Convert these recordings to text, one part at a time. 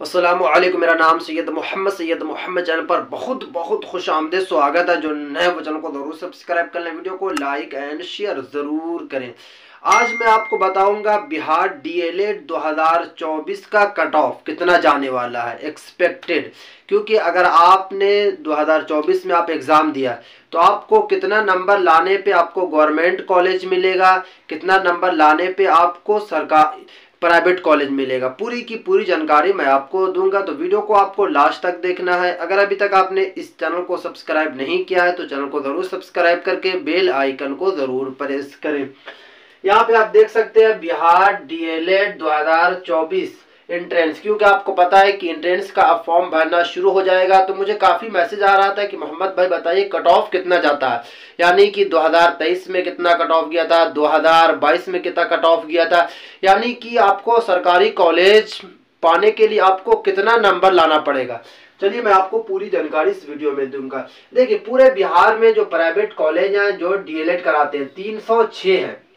असलम मेरा नाम सैयद मोहम्मद सैयद मोहम्मद चैनल पर बहुत बहुत खुश आमदेद। स्वागत है जो नए चैनल को ज़रूर सब्सक्राइब कर लें, वीडियो को लाइक एंड शेयर ज़रूर करें। आज मैं आपको बताऊँगा बिहार डीएलएड 2024 का कट ऑफ़ कितना जाने वाला है एक्सपेक्टेड क्योंकि अगर आपने 2024 में आप एग्ज़ाम दिया तो आपको कितना नंबर लाने पे आपको गवर्नमेंट कॉलेज मिलेगा, कितना नंबर लाने पे आपको सरकार प्राइवेट कॉलेज मिलेगा। पूरी की पूरी जानकारी मैं आपको दूँगा तो वीडियो को आपको लास्ट तक देखना है। अगर अभी तक आपने इस चैनल को सब्सक्राइब नहीं किया है तो चैनल को ज़रूर सब्सक्राइब करके बेल आइकन को ज़रूर प्रेस करें। यहाँ पे आप देख सकते हैं, बिहार डीएलएड 2024 इंट्रेंस क्योंकि आपको पता है कि इंट्रेंस का अब फॉर्म भरना शुरू हो जाएगा तो मुझे काफ़ी मैसेज आ रहा था कि मोहम्मद भाई बताइए कट ऑफ़ कितना जाता है? यानी कि 2023 में कितना कट ऑफ़ गया था? 2022 में कितना कट ऑफ़ गया था? यानी कि आपको सरकारी कॉलेज पाने के लिए आपको कितना नंबर लाना पड़ेगा? चलिए मैं आपको पूरी जानकारी इस वीडियो में दूँगा। देखिए, पूरे बिहार में जो प्राइवेट कॉलेज हैं, जो डीएलएड कराते हैं 306 हैं।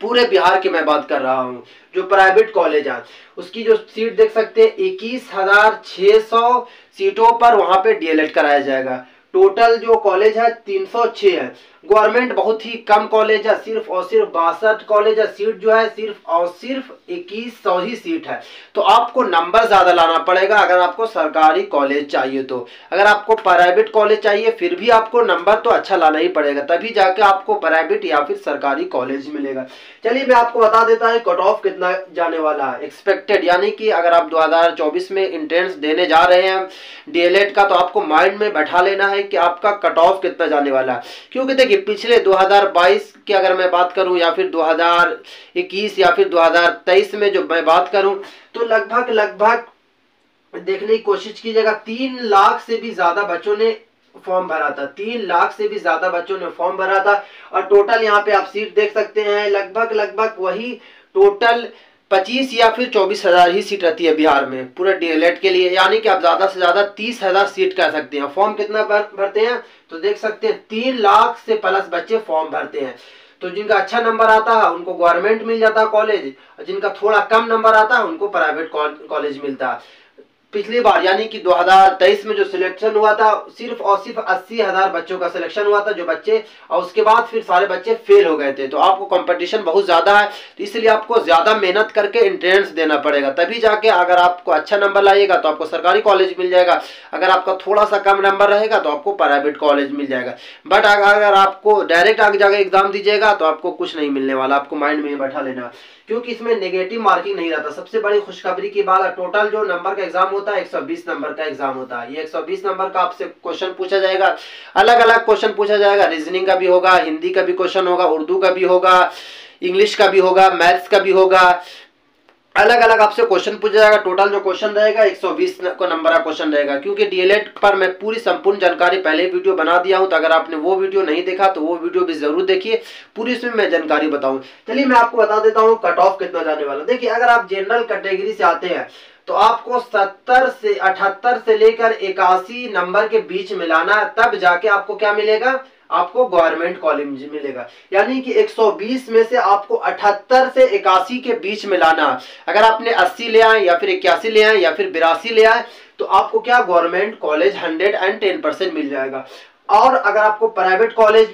पूरे बिहार की मैं बात कर रहा हूँ, जो प्राइवेट कॉलेज है, उसकी जो सीट देख सकते हैं, इक्कीस हज़ार सौ सीटों पर वहाँ पे डीएलएड कराया जाएगा। टोटल जो कॉलेज है 306 है। गवर्नमेंट बहुत ही कम कॉलेज है, सिर्फ़ और सिर्फ़ बासठ कॉलेज है, सीट जो है सिर्फ़ और सिर्फ़ इक्कीस सौ ही सीट है। तो आपको नंबर ज़्यादा लाना पड़ेगा अगर आपको सरकारी कॉलेज चाहिए तो। अगर आपको प्राइवेट कॉलेज चाहिए, फिर भी आपको नंबर तो अच्छा लाना ही पड़ेगा, तभी जाके आपको प्राइवेट या फिर सरकारी कॉलेज मिलेगा। चलिए, मैं आपको बता देता है, कट ऑफ़ कितना जाने वाला है। एक्सपेक्टेड यानी कि अगर आप दो हज़ार चौबीस में इंट्रेंस देने जा रहे हैं डी का तो आपको माइंड में बैठा लेना है कि आपका कट ऑफ़ कितना जाने वाला है। क्योंकि देखिए, पिछले 2022 की अगर मैं बात करूँ, या फिर 2021 या फिर 2023 में जो मैं बात करूँ तो लगभग लगभग देखने की कोशिश कीजिएगा, तीन लाख से भी ज़्यादा बच्चों ने फॉर्म भरा था। तीन लाख से भी ज़्यादा बच्चों ने फॉर्म भरा था। और टोटल यहाँ पे आप सीट देख सकते हैं, लगभग लगभग वही टोटल पच्चीस या फिर चौबीस हज़ार ही सीट रहती है बिहार में पूरे डीएलएड के लिए। यानी कि आप ज़्यादा से ज़्यादा तीस हज़ार सीट कह सकते हैं। फॉर्म कितना भर, भरते हैं? तो देख सकते हैं तीन लाख से प्लस बच्चे फॉर्म भरते हैं। तो जिनका अच्छा नंबर आता है उनको गवर्नमेंट मिल जाता है कॉलेज। जिनका थोड़ा कम नंबर आता है उनको प्राइवेट कॉलेज मिलता है। पिछली बार, यानी कि 2023 में जो सिलेक्शन हुआ था, सिर्फ़ और सिर्फ़ अस्सी हज़ार बच्चों का सिलेक्शन हुआ था, जो बच्चे, और उसके बाद फिर सारे बच्चे फेल हो गए थे। तो आपको कंपटीशन बहुत ज़्यादा है तो इसलिए आपको ज़्यादा मेहनत करके इंट्रेंस देना पड़ेगा। तभी जाके अगर आपको अच्छा नंबर लाइएगा तो आपको सरकारी कॉलेज मिल जाएगा। अगर आपका थोड़ा सा कम नंबर रहेगा तो आपको प्राइवेट कॉलेज मिल जाएगा। बट अगर आपको डायरेक्ट आगे जाकर एग्ज़ाम दीजिएगा तो आपको कुछ नहीं मिलने वाला। आपको माइंड में बैठा लेना। क्योंकि इसमें नेगेटिव मार्किंग नहीं रहता। सबसे बड़ी खुशखबरी की बात है टोटल जो नंबर का एग्ज़ाम होता है 120 नंबर का एग्ज़ाम होता है। ये 120 नंबर का आपसे क्वेश्चन पूछा जाएगा। अलग अलग क्वेश्चन पूछा जाएगा। रीजनिंग का भी होगा, हिंदी का भी क्वेश्चन होगा, उर्दू का भी होगा, इंग्लिश का भी होगा, मैथ्स का भी होगा। अलग अलग आपसे क्वेश्चन पूछा जाएगा। टोटल जो क्वेश्चन रहेगा 120 को नंबर का क्वेश्चन रहेगा। क्योंकि डीएलएड पर मैं पूरी संपूर्ण जानकारी पहले वीडियो बना दिया हूँ तो अगर आपने वो वीडियो नहीं देखा तो वो वीडियो भी ज़रूर देखिए। पूरी इसमें मैं जानकारी बताऊँ। चलिए, मैं आपको बता देता हूँ, कट ऑफ़ कितना जाने वाला। देखिए, अगर आप जनरल कैटेगरी से आते हैं तो आपको 70 से 78 से लेकर इक्यासी नंबर के बीच मिलाना है, तब जाके आपको क्या मिलेगा? आपको गवर्नमेंट कॉलेज मिलेगा। यानी कि 120 में से आपको 78 से इक्यासी के बीच मिलाना लाना अगर आपने 80 ले आए या फिर इक्यासी ले आए या फिर बिरासी ले आए तो आपको क्या? Government college hundred and ten percent मिल जाएगा। और अगर आपको प्राइवेट कॉलेज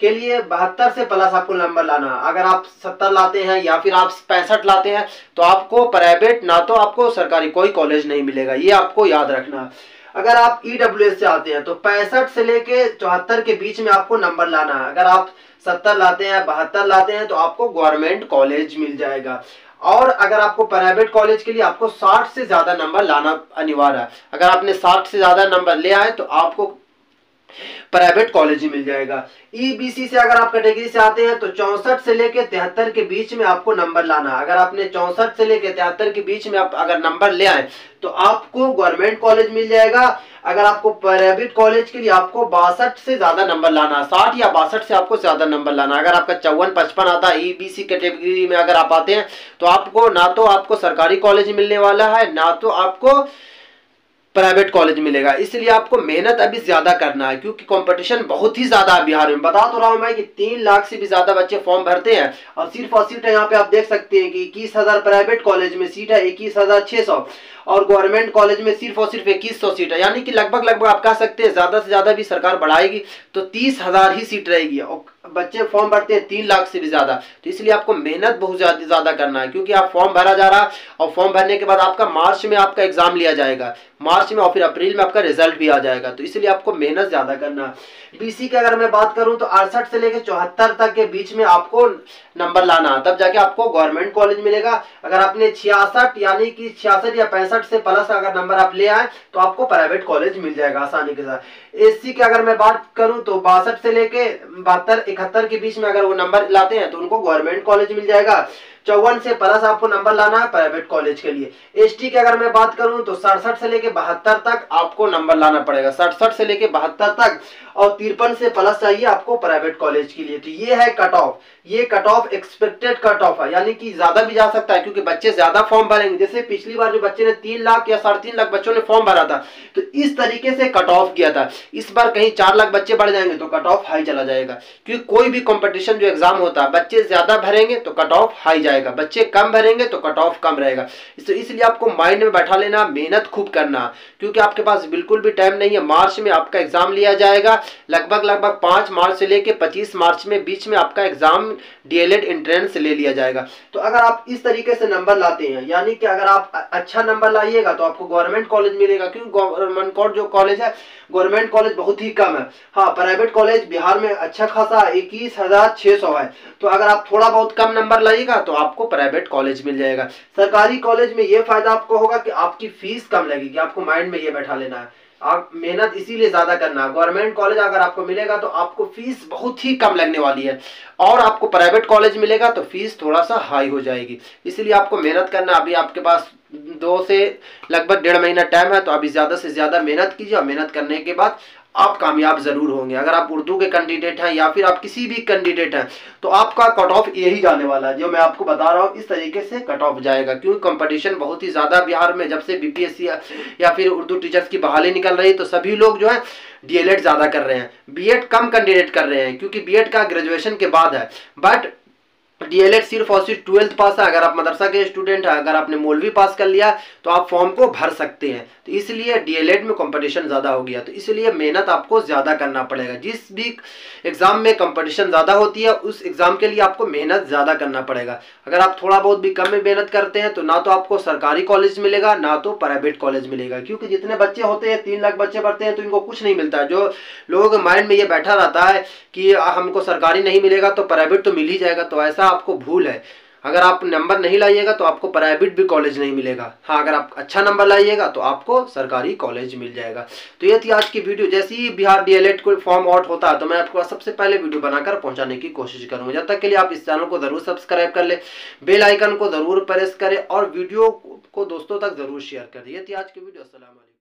के लिए बहत्तर से प्लस आपको नंबर लाना है। अगर आप सत्तर लाते हैं या फिर आप पैंसठ लाते हैं तो आपको प्राइवेट ना तो आपको सरकारी कोई कॉलेज नहीं मिलेगा। ये आपको याद रखना अगर आप ईडब्ल्यू e से आते हैं तो पैंसठ से लेके चौहत्तर के बीच में आपको नंबर लाना है। अगर आप सत्तर लाते हैं, बहत्तर लाते हैं तो आपको गवर्नमेंट कॉलेज मिल जाएगा। और अगर आपको प्राइवेट कॉलेज के लिए आपको 60 से ज़्यादा नंबर लाना अनिवार्य है। अगर आपने 60 से ज़्यादा नंबर ले आए तो आपको प्राइवेट कॉलेज ही मिल जाएगा। ईबीसी e से अगर आप कैटेगरी से आते हैं तो चौसठ से लेके तिहत्तर के बीच में आपको नंबर लाना अगर आपने चौसठ से लेके तिहत्तर के बीच में आप अगर नंबर ले आए तो आपको गवर्नमेंट कॉलेज मिल जाएगा। अगर आपको प्राइवेट कॉलेज के लिए आपको बासठ से ज़्यादा नंबर लाना है, साठ या बासठ से आपको ज़्यादा नंबर लाना अगर आपका चौवन पचपन आता है ईबीसी e कैटेगरी में अगर आप आते हैं तो आपको ना तो आपको सरकारी कॉलेज मिलने वाला है, ना तो आपको प्राइवेट कॉलेज मिलेगा। इसलिए आपको मेहनत अभी ज़्यादा करना है, क्योंकि कंपटीशन बहुत ही ज़्यादा बिहार में। बता तो रहा हूँ मैं कि तीन लाख से भी ज़्यादा बच्चे फॉर्म भरते हैं और सिर्फ़ और सीट यहाँ पे आप देख सकते हैं कि इक्कीस हज़ार प्राइवेट कॉलेज में सीट है, इक्कीस हज़ार छह सौ। और गवर्नमेंट कॉलेज में सिर्फ़ और सिर्फ़ इक्कीस सौ सीट है। यानी कि लगभग लगभग आप कह सकते हैं, ज़्यादा से ज़्यादा भी सरकार बढ़ाएगी तो तीस हज़ार ही सीट रहेगी। और बच्चे फॉर्म भरते हैं तीन लाख से भी ज़्यादा। तो इसलिए आपको मेहनत बहुत ज़्यादा ज़्यादा करना है, क्योंकि आप फॉर्म भरा जा रहा और फॉर्म भरने के बाद आपका मार्च में आपका एग्ज़ाम लिया जाएगा। मार्च में और फिर अप्रैल में आपका रिज़ल्ट भी आ जाएगा। तो इसलिए आपको मेहनत ज़्यादा करना बीसी की अगर मैं बात करूँ तो अड़सठ से लेकर चौहत्तर तक के बीच में आपको नंबर लाना है। तब जाके आपको गवर्नमेंट कॉलेज मिलेगा। अगर आपने छियासठ यानी कि छियासठ या पैंसठ से प्लस अगर नंबर आप ले आए तो आपको प्राइवेट कॉलेज मिल जाएगा आसानी के साथ। एससी की अगर मैं बात करूँ तो बासठ से लेके बहत्तर इकहत्तर के बीच में अगर वो नंबर लाते हैं तो उनको गवर्नमेंट कॉलेज मिल जाएगा। चौवन से प्लस आपको नंबर लाना है प्राइवेट कॉलेज के लिए। एस की अगर मैं बात करूँ तो सड़सठ से लेके बहत्तर तक आपको नंबर लाना पड़ेगा। सड़सठ से लेके बहत्तर तक और तिरपन से प्लस चाहिए आपको प्राइवेट कॉलेज के लिए। तो ये है कट ऑफ़ ये cut off expected cut off है। यानी कि ज़्यादा भी जा सकता है क्योंकि बच्चे ज़्यादा फॉर्म भरेंगे। जैसे पिछली बार जो बच्चे ने तीन लाख या साढ़े तीन लाख बच्चों ने फॉर्म भरा था तो इस तरीके से कट ऑफ़ किया था। इस बार कहीं चार लाख बच्चे बढ़ जाएँगे तो कट ऑफ़ हाई चला जाएगा। क्योंकि कोई भी कॉम्पिटिशन जो एग्ज़ाम होता है, बच्चे ज़्यादा भरेंगे तो कट ऑफ़ हाई जाएगा। बच्चे कम भरेंगे तो कट ऑफ़ कम रहेगा। तो इसलिए आपको माइंड में बैठा लेना, मेहनत खूब करना। क्योंकि आपके पास बिल्कुल भी टाइम नहीं है। मार्च में आपका एग्ज़ाम लिया जाएगा। लगभग लगभग पाँच मार्च से लेके पच्चीस मार्च में बीच में आपका एग्ज़ाम डीएलएड एंट्रेंस ले लिया जाएगा। तो अगर आप इस तरीके से नंबर लाते हैं, यानी कि अगर आप अच्छा नंबर लाइएगा तो आपको गवर्नमेंट कॉलेज मिलेगा। क्योंकि गवर्नमेंट जो कॉलेज है गवर्नमेंट कॉलेज बहुत ही कम है। हाँ प्राइवेट कॉलेज बिहार में अच्छा खासा इक्कीस हज़ार छह सौ है। तो अगर आप थोड़ा बहुत कम नंबर लाइएगा तो आपको प्राइवेट कॉलेज मिल जाएगा। सरकारी कॉलेज में ये फ़ायदा आपको होगा कि आपकी फ़ीस कम लगेगी आपको माइंड में ये बैठा लेना है। आप मेहनत इसीलिए ज़्यादा करना गवर्नमेंट कॉलेज अगर आपको मिलेगा तो आपको फ़ीस बहुत ही कम लगने वाली है। और आपको प्राइवेट कॉलेज मिलेगा तो फ़ीस थोड़ा सा हाई हो जाएगी। इसलिए आपको मेहनत करना अभी आपके पास दो से लगभग डेढ़ महीना टाइम है तो अभी ज़्यादा से ज़्यादा मेहनत कीजिए और मेहनत करने के बाद आप कामयाब ज़रूर होंगे। अगर आप उर्दू के कैंडिडेट हैं या फिर आप किसी भी कैंडिडेट हैं तो आपका कट ऑफ़ यही जाने वाला है। जो मैं आपको बता रहा हूँ, इस तरीके से कट ऑफ़ जाएगा। क्योंकि कंपटीशन बहुत ही ज़्यादा बिहार में जब से बीपीएससी या फिर उर्दू टीचर्स की बहाली निकल रही है तो सभी लोग जो है डीएलएड ज़्यादा कर रहे हैं। बीएड कम कैंडिडेट कर रहे हैं, क्योंकि बीएड का ग्रेजुएशन के बाद है। बट डीएलएड सिर्फ़ और सिर्फ़ ट्वेल्थ पास है। अगर आप मदरसा के स्टूडेंट हैं, अगर आपने मौलवी पास कर लिया तो आप फॉर्म को भर सकते हैं। तो इसलिए डीएलएड में कंपटीशन ज़्यादा हो गया। तो इसलिए मेहनत आपको ज़्यादा करना पड़ेगा। जिस भी एग्ज़ाम में कंपटीशन ज़्यादा होती है, उस एग्ज़ाम के लिए आपको मेहनत ज़्यादा करना पड़ेगा। अगर आप थोड़ा बहुत भी कम में मेहनत करते हैं तो ना तो आपको सरकारी कॉलेज मिलेगा, ना तो प्राइवेट कॉलेज मिलेगा। क्योंकि जितने बच्चे होते हैं, तीन लाख बच्चे पढ़ते हैं तो इनको कुछ नहीं मिलता। है जो लोगों के माइंड में ये बैठा रहता है कि हमको सरकारी नहीं मिलेगा तो प्राइवेट तो मिल ही जाएगा। तो ऐसा आपको भूल है। अगर आप नंबर नहीं लाइएगा तो आपको प्राइवेट भी कॉलेज नहीं मिलेगा। हाँ अगर आप अच्छा नंबर लाइएगा तो आपको सरकारी कॉलेज मिल जाएगा। तो ये थी आज की वीडियो। जैसे ही बिहार डीएलएड को फॉर्म आउट होता है तो मैं आपको सबसे पहले वीडियो बनाकर पहुँचाने की कोशिश करूँगा। जब तक के लिए आप इस चैनल को ज़रूर सब्सक्राइब कर ले, बेल आइकन को ज़रूर प्रेस करें और वीडियो को दोस्तों तक ज़रूर शेयर कर। दिए थी आज की वीडियो। असल